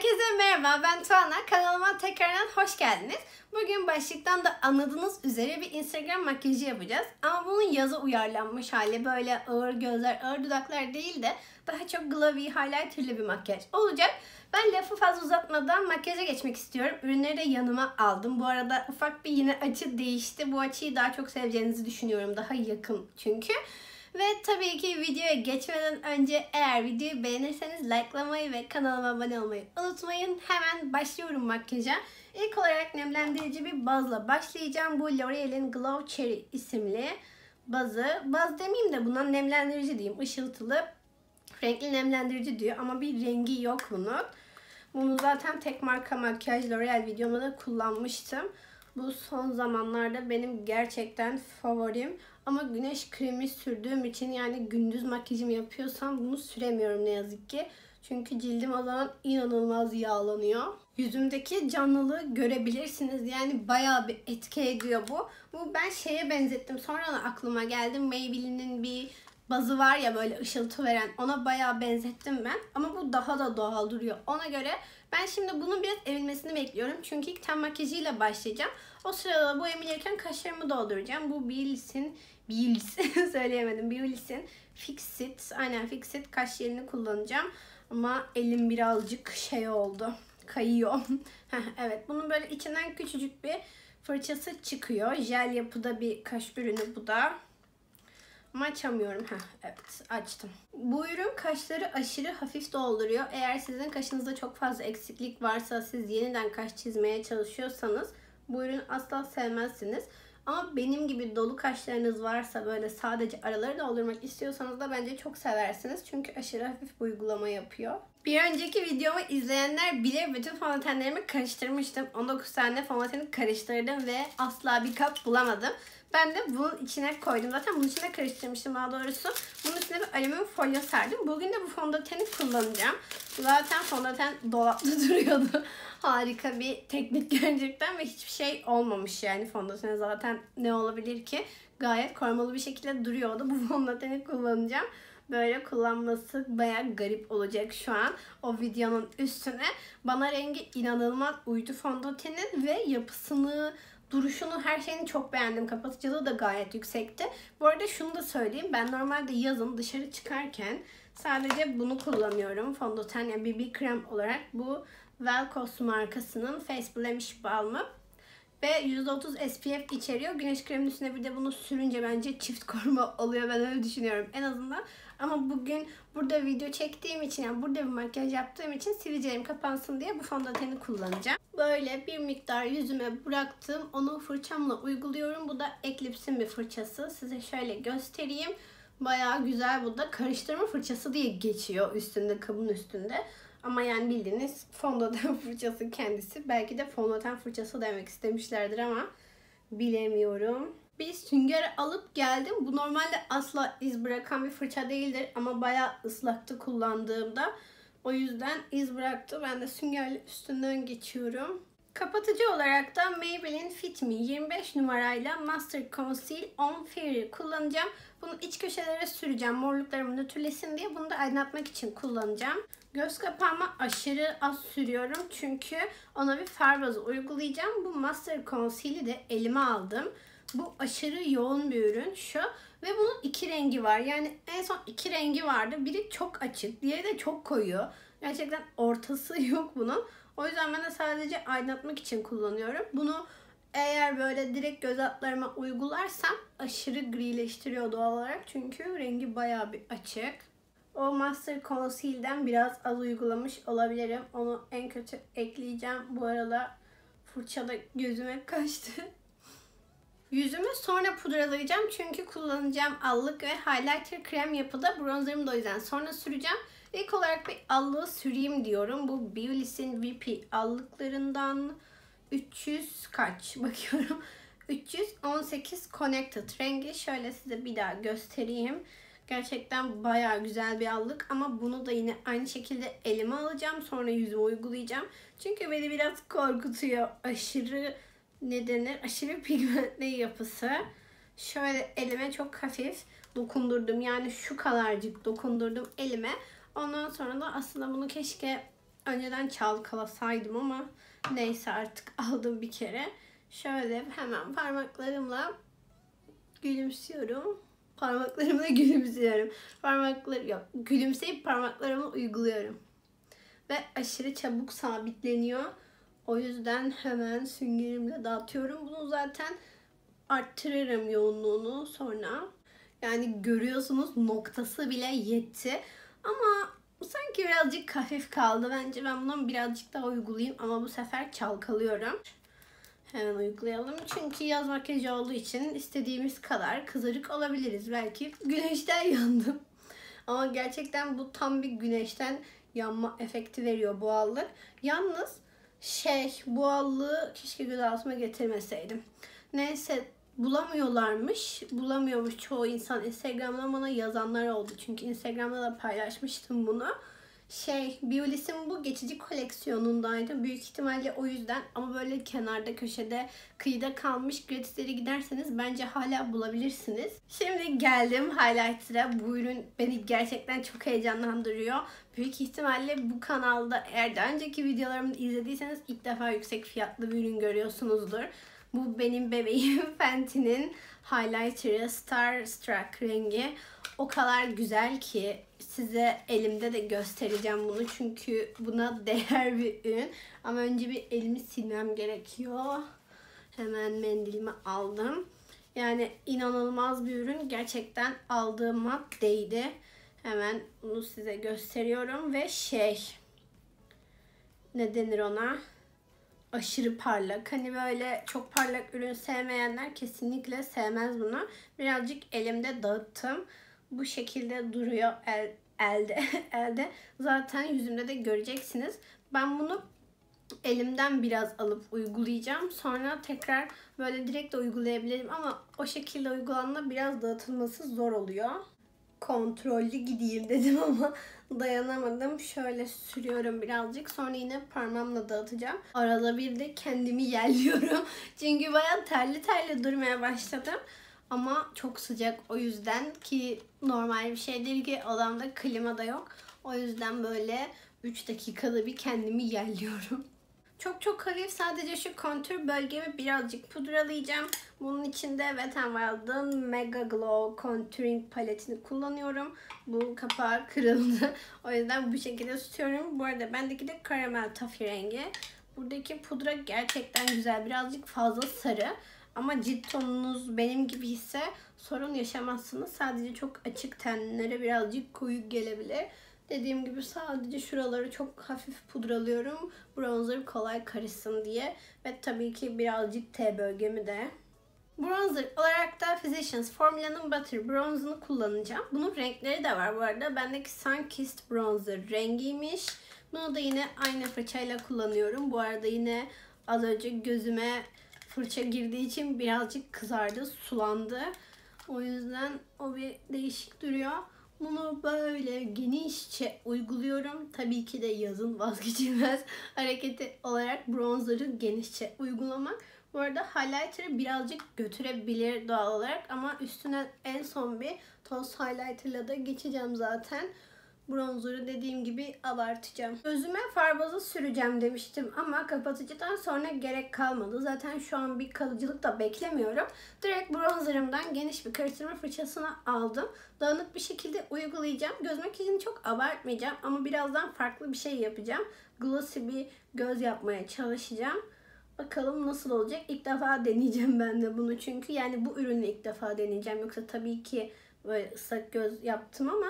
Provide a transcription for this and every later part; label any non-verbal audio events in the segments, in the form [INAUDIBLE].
Herkese merhaba ben Tuana. Kanalıma tekrardan hoş geldiniz. Bugün başlıktan da anladığınız üzere bir Instagram makyajı yapacağız. Ama bunun yaza uyarlanmış hali böyle ağır gözler, ağır dudaklar değil de daha çok glowy, highlighterlı bir makyaj olacak. Ben lafı fazla uzatmadan makyaja geçmek istiyorum. Ürünleri de yanıma aldım. Bu arada ufak bir yine açı değişti. Bu açıyı daha çok seveceğinizi düşünüyorum. Daha yakın çünkü. Ve tabii ki videoya geçmeden önce eğer videoyu beğenirseniz likelamayı ve kanalıma abone olmayı unutmayın. Hemen başlıyorum makyaja. İlk olarak nemlendirici bir bazla başlayacağım. Bu L'Oreal'in Glow Cherry isimli bazı. Baz demeyeyim de bundan nemlendirici diyeyim. Işıltılı renkli nemlendirici diyor ama bir rengi yok bunun. Bunu zaten tek marka makyaj L'Oreal videomda da kullanmıştım. Bu son zamanlarda benim gerçekten favorim. Ama güneş kremi sürdüğüm için yani gündüz makyajımı yapıyorsam bunu süremiyorum ne yazık ki. Çünkü cildim o zaman inanılmaz yağlanıyor. Yüzümdeki canlılığı görebilirsiniz. Yani bayağı bir etki ediyor bu. Bu ben şeye benzettim. Sonra aklıma geldi. Maybelline'in bir bazı var ya böyle ışıltı veren ona bayağı benzettim ben. Ama bu daha da doğal duruyor. Ona göre ben şimdi bunun biraz emilmesini bekliyorum. Çünkü ilk ten makyajıyla başlayacağım. O sırada bu emilirken kaşlarımı dolduracağım. Bu Bills'in Bills [LAUGHS] söyleyemedim. Bills'in Fixit. Aynen Fixit kaş yerini kullanacağım. Ama elim birazcık şey oldu. Kayıyor. [LAUGHS] evet bunun böyle içinden küçücük bir fırçası çıkıyor. Jel yapıda bir kaş ürünü bu da. Ama açamıyorum. Heh, evet açtım. Bu ürün kaşları aşırı hafif dolduruyor. Eğer sizin kaşınızda çok fazla eksiklik varsa siz yeniden kaş çizmeye çalışıyorsanız bu ürün asla sevmezsiniz. Ama benim gibi dolu kaşlarınız varsa böyle sadece araları doldurmak istiyorsanız da bence çok seversiniz. Çünkü aşırı hafif bir uygulama yapıyor. Bir önceki videomu izleyenler bilir bütün fondötenlerimi karıştırmıştım. 19 tane fondöteni karıştırdım ve asla bir kap bulamadım. Ben de bunun içine koydum. Zaten bunun içine karıştırmıştım daha doğrusu. Bunun içine bir alüminyum folyo serdim. Bugün de bu fondöteni kullanacağım. Zaten fondöten dolapta [LAUGHS] duruyordu. Harika bir teknik [LAUGHS] gerçekten ve hiçbir şey olmamış yani fondöten zaten ne olabilir ki? Gayet korumalı bir şekilde duruyordu. Bu [LAUGHS] fondöteni kullanacağım böyle kullanması baya garip olacak şu an o videonun üstüne. Bana rengi inanılmaz uydu fondötenin ve yapısını, duruşunu, her şeyini çok beğendim. Kapatıcılığı da gayet yüksekti. Bu arada şunu da söyleyeyim. Ben normalde yazın dışarı çıkarken sadece bunu kullanıyorum. Fondöten yani BB krem olarak bu Velcos markasının Face Blemish Balm'ı. Ve %30 SPF içeriyor. Güneş kreminin üstüne bir de bunu sürünce bence çift koruma [LAUGHS] oluyor. Ben öyle düşünüyorum en azından. Ama bugün burada video çektiğim için yani burada bir makyaj yaptığım için sivilcelerim kapansın diye bu fondöteni kullanacağım. Böyle bir miktar yüzüme bıraktım. Onu fırçamla uyguluyorum. Bu da Eclipse'in bir fırçası. Size şöyle göstereyim. Bayağı güzel bu da karıştırma fırçası diye geçiyor üstünde kabın üstünde. Ama yani bildiğiniz fondöten [LAUGHS] fırçası kendisi. Belki de fondöten fırçası demek istemişlerdir ama bilemiyorum. Bir sünger alıp geldim. Bu normalde asla iz bırakan bir fırça değildir ama bayağı ıslaktı kullandığımda. O yüzden iz bıraktı. Ben de süngerle üstünden geçiyorum. Kapatıcı olarak da Maybelline Fit Me 25 numarayla Master Conceal On Fairy kullanacağım. Bunu iç köşelere süreceğim morluklarımı nötrlesin diye. Bunu da aydınlatmak için kullanacağım. Göz kapağıma aşırı az sürüyorum. Çünkü ona bir far bazı uygulayacağım. Bu Master Conceal'i de elime aldım. Bu aşırı yoğun bir ürün şu. Ve bunun iki rengi var. Yani en son iki rengi vardı. Biri çok açık. Diğeri de çok koyu. Gerçekten ortası [LAUGHS] yok bunun. O yüzden ben de sadece aydınlatmak için kullanıyorum. Bunu eğer böyle direkt göz altlarıma uygularsam aşırı grileştiriyor doğal olarak. Çünkü rengi baya bir açık. O Master Conceal'den biraz az uygulamış olabilirim. Onu en kötü ekleyeceğim. Bu arada fırçada gözüme [LAUGHS] kaçtı. Yüzümü sonra pudralayacağım çünkü kullanacağım allık ve highlighter krem yapıda bronzerımı da o yüzden sonra süreceğim. İlk olarak bir allığı süreyim diyorum. Bu Beulis'in VP allıklarından 300 kaç [LAUGHS] bakıyorum. 318 Connected rengi. Şöyle size bir daha göstereyim. Gerçekten baya güzel bir allık ama bunu da yine aynı şekilde elime alacağım. Sonra yüzüme uygulayacağım. Çünkü beni biraz korkutuyor. Aşırı ne denir? Aşırı pigmentli yapısı. Şöyle elime çok hafif dokundurdum. Yani şu kadarcık dokundurdum elime. Ondan sonra da aslında bunu keşke önceden çalkalasaydım ama neyse artık [LAUGHS] aldım bir kere. Şöyle hemen parmaklarımla gülümsüyorum. Parmaklarımla [LAUGHS] gülümsüyorum. Parmakları yok. Gülümseyip parmaklarımı uyguluyorum. Ve aşırı çabuk sabitleniyor. O yüzden hemen süngerimle dağıtıyorum. Bunu zaten arttırırım yoğunluğunu sonra. Yani görüyorsunuz noktası bile yetti. Ama sanki birazcık hafif kaldı. Bence ben bunu birazcık daha uygulayayım ama bu sefer çalkalıyorum. Hemen uygulayalım. Çünkü yaz makyajı olduğu için istediğimiz kadar kızarık olabiliriz. Belki güneşten [LAUGHS] yandım. Ama gerçekten bu tam bir güneşten yanma efekti veriyor bu allık. Yalnız şey bu allığı keşke göz altıma getirmeseydim. Neyse bulamıyorlarmış. Bulamıyormuş çoğu insan. Instagram'da bana yazanlar oldu. Çünkü Instagram'da da paylaşmıştım bunu. Şey, Biolis'in bu geçici koleksiyonundaydı. Büyük ihtimalle o yüzden ama böyle kenarda köşede kıyıda kalmış gratisleri giderseniz bence hala bulabilirsiniz. Şimdi geldim highlighter'a. Bu ürün beni gerçekten çok heyecanlandırıyor. Büyük ihtimalle bu kanalda eğer daha önceki videolarımı izlediyseniz ilk defa yüksek fiyatlı bir ürün görüyorsunuzdur. Bu benim bebeğim [LAUGHS] Fenty'nin highlighter'ı Starstruck rengi. O kadar güzel ki size elimde de göstereceğim bunu. Çünkü buna [LAUGHS] değer bir ürün. Ama önce bir elimi silmem gerekiyor. Hemen mendilimi aldım. Yani inanılmaz bir ürün. Gerçekten aldığıma değdi. Hemen bunu size gösteriyorum ve şey ne denir ona? Aşırı parlak. Hani böyle çok parlak ürün sevmeyenler kesinlikle sevmez bunu. Birazcık elimde dağıttım. Bu şekilde duruyor el, elde. [LAUGHS] elde. Zaten yüzümde de göreceksiniz. Ben bunu elimden biraz alıp uygulayacağım. Sonra tekrar böyle direkt de uygulayabilirim ama o şekilde uygulanma biraz dağıtılması zor oluyor kontrollü gideyim dedim [LAUGHS] ama dayanamadım. Şöyle sürüyorum birazcık. Sonra yine parmağımla dağıtacağım. Arada bir de kendimi [LAUGHS] yerliyorum. Çünkü bayağı terli terli durmaya başladım. Ama çok sıcak o yüzden ki normal bir şey değil ki odamda klima da yok. O yüzden böyle 3 dakikada bir kendimi [LAUGHS] yerliyorum. Çok çok hafif sadece şu kontür bölgemi birazcık pudralayacağım. Bunun için de Wet n Wild'ın Mega Glow Contouring paletini kullanıyorum. Bu kapağı kırıldı. [LAUGHS] o yüzden bu şekilde tutuyorum. Bu arada bendeki de karamel tafi rengi. Buradaki pudra gerçekten güzel. Birazcık fazla sarı. Ama cilt tonunuz benim gibi ise sorun yaşamazsınız. Sadece çok açık tenlere birazcık koyu gelebilir. Dediğim gibi sadece şuraları çok hafif pudralıyorum. Bronzer kolay karışsın diye. Ve tabii ki birazcık T bölgemi de. Bronzer olarak da Physicians Formula'nın Butter Bronze'ını kullanacağım. Bunun renkleri de var bu arada. Bendeki Sunkissed Bronzer rengiymiş. Bunu da yine aynı fırçayla kullanıyorum. Bu arada yine az önce gözüme fırça girdiği için birazcık kızardı, sulandı. O yüzden o bir değişik duruyor. Bunu böyle genişçe uyguluyorum. Tabii ki de yazın vazgeçilmez [LAUGHS] hareketi olarak bronzer'ı genişçe uygulamak. Bu arada highlighter'ı birazcık götürebilir doğal olarak ama üstüne en son bir toz highlighter'la da geçeceğim zaten bronzer'ı dediğim gibi abartacağım. Gözüme far bazı süreceğim demiştim ama kapatıcıdan sonra gerek kalmadı. Zaten şu an bir kalıcılık da beklemiyorum. Direkt bronzerımdan geniş bir karıştırma fırçasını aldım. Dağınık bir şekilde uygulayacağım. Göz makyajını çok abartmayacağım ama birazdan farklı bir şey yapacağım. Glossy bir göz yapmaya çalışacağım. Bakalım nasıl olacak. İlk defa deneyeceğim ben de bunu çünkü yani bu ürünü ilk defa deneyeceğim. Yoksa tabii ki böyle ıslak göz yaptım ama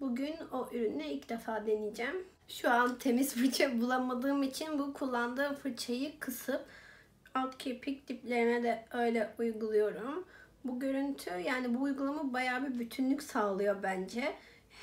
Bugün o ürünü ilk defa deneyeceğim. Şu an temiz fırça bulamadığım için bu kullandığım fırçayı kısıp alt kirpik diplerine de öyle uyguluyorum. Bu görüntü yani bu uygulama bayağı bir bütünlük sağlıyor bence.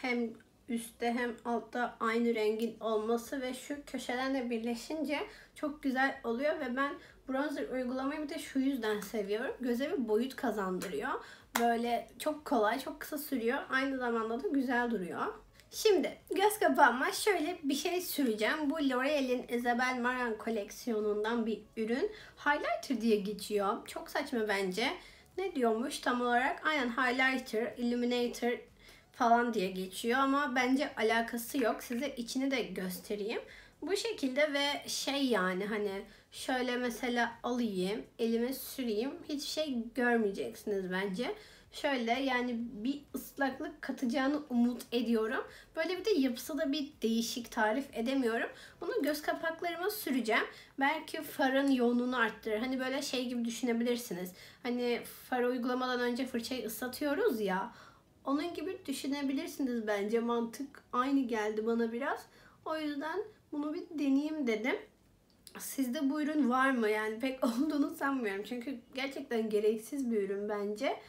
Hem üstte hem altta aynı rengin olması ve şu köşelerle birleşince çok güzel oluyor ve ben bronzer uygulamayı bir de şu yüzden seviyorum. Göze bir boyut kazandırıyor. Böyle çok kolay, çok kısa sürüyor. Aynı zamanda da güzel duruyor. Şimdi göz kapağıma şöyle bir şey süreceğim. Bu L'Oreal'in Isabel Marant koleksiyonundan bir ürün. Highlighter diye geçiyor. Çok saçma bence. Ne diyormuş tam olarak? Aynen highlighter, illuminator falan diye geçiyor ama bence alakası yok. Size içini de göstereyim. Bu şekilde ve şey yani hani şöyle mesela alayım, elime süreyim. Hiçbir şey görmeyeceksiniz bence. Şöyle yani bir ıslaklık katacağını umut ediyorum. Böyle bir de yapısı bir değişik tarif edemiyorum. Bunu göz kapaklarıma süreceğim. Belki farın yoğunluğunu arttırır. Hani böyle şey gibi düşünebilirsiniz. Hani far uygulamadan önce fırçayı ıslatıyoruz ya. Onun gibi düşünebilirsiniz bence. Mantık aynı geldi bana biraz. O yüzden bunu bir deneyeyim dedim. Sizde bu ürün var mı? Yani pek [LAUGHS] olduğunu sanmıyorum. Çünkü gerçekten gereksiz bir ürün bence.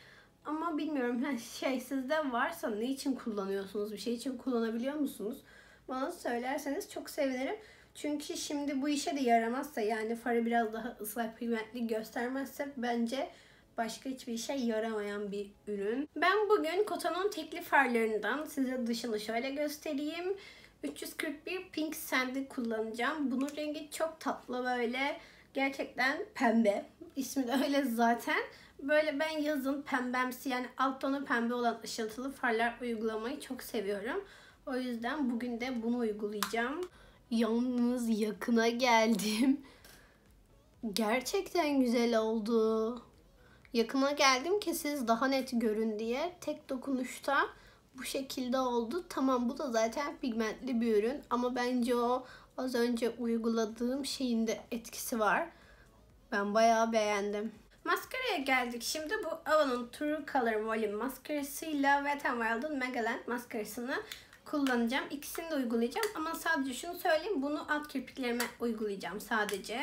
Ama bilmiyorum [LAUGHS] şey sizde varsa ne için kullanıyorsunuz? Bir şey için kullanabiliyor musunuz? Bana söylerseniz çok sevinirim. Çünkü şimdi bu işe de yaramazsa yani farı biraz daha ıslak pigmentli göstermezse bence başka hiçbir işe yaramayan bir ürün. Ben bugün Kotan'ın tekli farlarından size dışını şöyle göstereyim. 341 Pink Sandy kullanacağım. Bunun rengi çok tatlı böyle. Gerçekten pembe. İsmi de öyle zaten. Böyle ben yazın pembemsi yani alt tonu pembe olan ışıltılı farlar uygulamayı çok seviyorum. O yüzden bugün de bunu uygulayacağım. Yalnız yakına geldim. Gerçekten güzel oldu. Yakına geldim ki siz daha net görün diye. Tek dokunuşta bu şekilde oldu. Tamam bu da zaten pigmentli bir ürün ama bence o az önce uyguladığım şeyin de etkisi var. Ben bayağı beğendim. Maskaraya geldik. Şimdi bu Avon'un True Color Volume maskarasıyla Wet n Wild'ın Megaland maskarasını kullanacağım. İkisini de uygulayacağım ama sadece şunu söyleyeyim. Bunu alt kirpiklerime uygulayacağım sadece.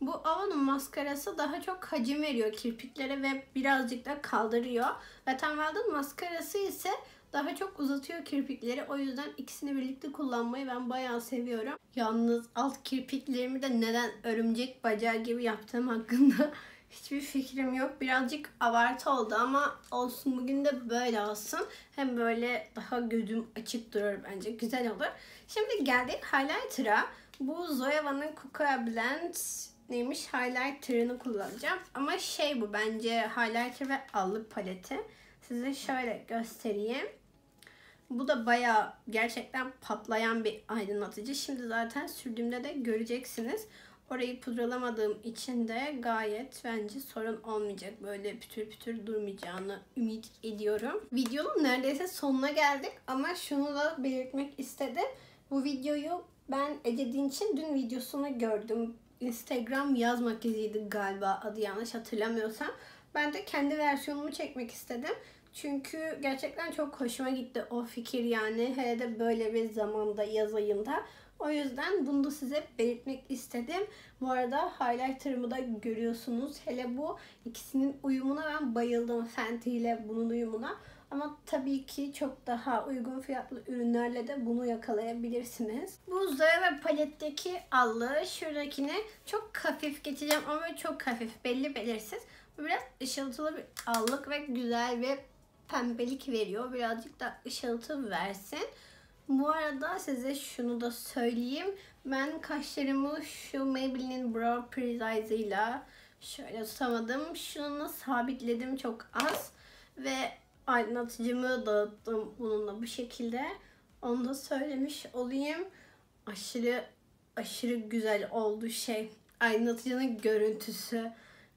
Bu Avon'un maskarası daha çok hacim veriyor kirpiklere ve birazcık da kaldırıyor. Wet n Wild'ın maskarası ise daha çok uzatıyor kirpikleri. O yüzden ikisini birlikte kullanmayı ben bayağı seviyorum. Yalnız alt kirpiklerimi de neden örümcek bacağı gibi yaptığım hakkında [LAUGHS] hiçbir fikrim yok. Birazcık abartı oldu ama olsun bugün de böyle olsun. Hem böyle daha gözüm açık durur bence. Güzel olur. Şimdi geldik highlighter'a. Bu Zoeva'nın Cocoa Blend neymiş highlighter'ını kullanacağım. Ama şey bu bence highlighter ve allık paleti. Size şöyle göstereyim. Bu da baya gerçekten patlayan bir aydınlatıcı. Şimdi zaten sürdüğümde de göreceksiniz. Orayı pudralamadığım için de gayet bence sorun olmayacak. Böyle pütür pütür durmayacağını ümit ediyorum. Videonun neredeyse sonuna geldik ama şunu da belirtmek istedim. Bu videoyu ben Ece için dün videosunu gördüm. Instagram yaz makyajıydı galiba adı yanlış hatırlamıyorsam. Ben de kendi versiyonumu çekmek istedim. Çünkü gerçekten çok hoşuma gitti o fikir yani. Hele de böyle bir zamanda yaz ayında. O yüzden bunu da size belirtmek istedim. Bu arada highlighter'ımı da görüyorsunuz. Hele bu ikisinin uyumuna ben bayıldım. Fenty ile bunun uyumuna. Ama tabii ki çok daha uygun fiyatlı ürünlerle de bunu yakalayabilirsiniz. Bu Zoya paletteki allığı şuradakini çok hafif geçeceğim ama çok hafif belli belirsiz. Bu biraz ışıltılı bir allık ve güzel bir pembelik veriyor. Birazcık da ışıltı versin. Bu arada size şunu da söyleyeyim. Ben kaşlarımı şu Maybelline Brow Precise ile şöyle tutamadım. Şunu sabitledim çok az. Ve aydınlatıcımı dağıttım bununla bu şekilde. Onu da söylemiş olayım. Aşırı aşırı güzel oldu şey. Aydınlatıcının görüntüsü.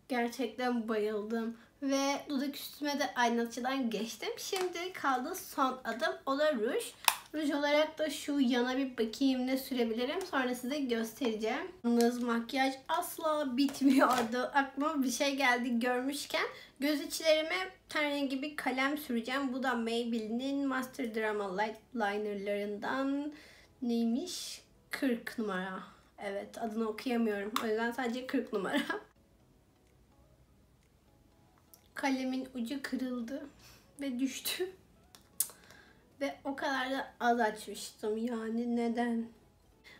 Gerçekten bayıldım. Ve dudak üstüme de aydınlatıcıdan geçtim. Şimdi kaldı son adım. O da ruj. Ruj olarak da şu yana bir bakayım ne sürebilirim. Sonra size göstereceğim. Yalnız makyaj asla bitmiyordu. Aklıma bir şey geldi görmüşken. Göz içlerime ten rengi bir kalem süreceğim. Bu da Maybelline'in Master Drama Light Liner'larından neymiş? 40 numara. Evet adını okuyamıyorum. O yüzden sadece 40 numara. [LAUGHS] Kalemin ucu kırıldı ve düştü. Ve o kadar da az açmıştım yani neden?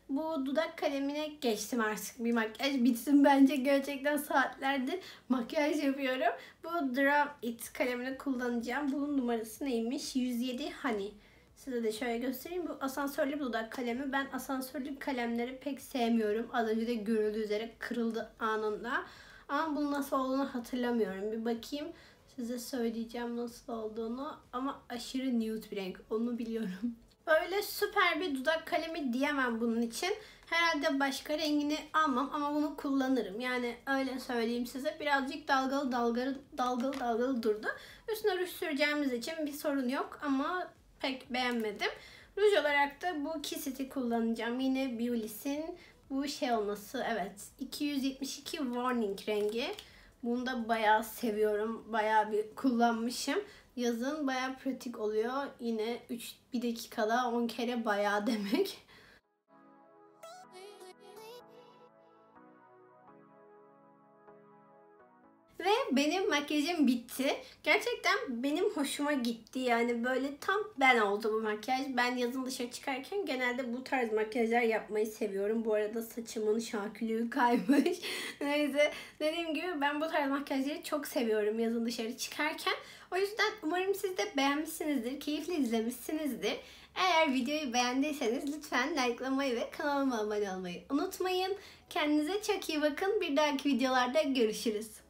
Bu dudak kalemine geçtim artık bir makyaj bitsin bence gerçekten saatlerdir makyaj yapıyorum. Bu Draw It kalemini kullanacağım. Bunun numarası neymiş? 107 Honey. Size de şöyle göstereyim. Bu asansörlü dudak kalemi. Ben asansörlü kalemleri pek sevmiyorum. Az önce de görüldüğü üzere kırıldı anında. Ama bunun nasıl olduğunu hatırlamıyorum. Bir bakayım. Size söyleyeceğim nasıl olduğunu ama aşırı nude bir renk onu biliyorum. [LAUGHS] Böyle süper bir dudak kalemi diyemem bunun için. Herhalde başka rengini almam ama bunu kullanırım. Yani öyle söyleyeyim size. Birazcık dalgalı dalgalı dalgalı dalgalı durdu. Üstüne ruj süreceğimiz için bir sorun yok ama pek beğenmedim. Ruj olarak da bu Kissit'i kullanacağım. Yine Beulis'in bu şey olması evet 272 Warning rengi. Bunu da bayağı seviyorum. Bayağı bir kullanmışım. Yazın bayağı pratik oluyor. Yine 3 bir dakikada 10 kere bayağı [LAUGHS] demek. Ve benim makyajım bitti. Gerçekten benim hoşuma gitti. Yani böyle tam ben oldu bu makyaj. Ben yazın dışarı çıkarken genelde bu tarz makyajlar yapmayı seviyorum. Bu arada saçımın şakülüğü kaymış. [LAUGHS] Neyse dediğim gibi ben bu tarz makyajları çok seviyorum yazın dışarı çıkarken. O yüzden umarım siz de beğenmişsinizdir, keyifli izlemişsinizdir. Eğer videoyu beğendiyseniz lütfen likelamayı ve kanalıma abone olmayı unutmayın. Kendinize çok iyi bakın. Bir dahaki videolarda görüşürüz.